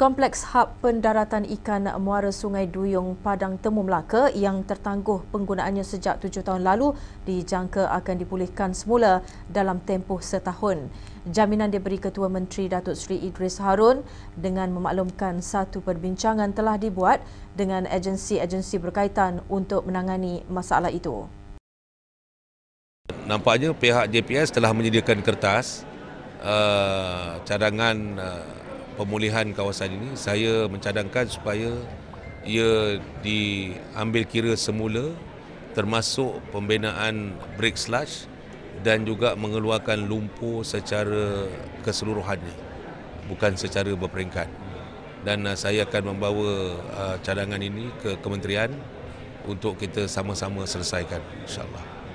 Kompleks Hub Pendaratan Ikan Muara Sungai Duyung Padang Temu Melaka yang tertangguh penggunaannya sejak tujuh tahun lalu dijangka akan dipulihkan semula dalam tempoh setahun. Jaminan diberi Ketua Menteri Datuk Seri Idris Harun dengan memaklumkan satu perbincangan telah dibuat dengan agensi-agensi berkaitan untuk menangani masalah itu. Nampaknya pihak JPS telah menyediakan kertas uh, cadangan uh, pemulihan kawasan ini saya mencadangkan supaya ia diambil kira semula termasuk pembinaan break sludge dan juga mengeluarkan lumpur secara keseluruhannya bukan secara berperingkat. Dan uh, saya akan membawa uh, cadangan ini ke kementerian untuk kita sama-sama selesaikan insyaallah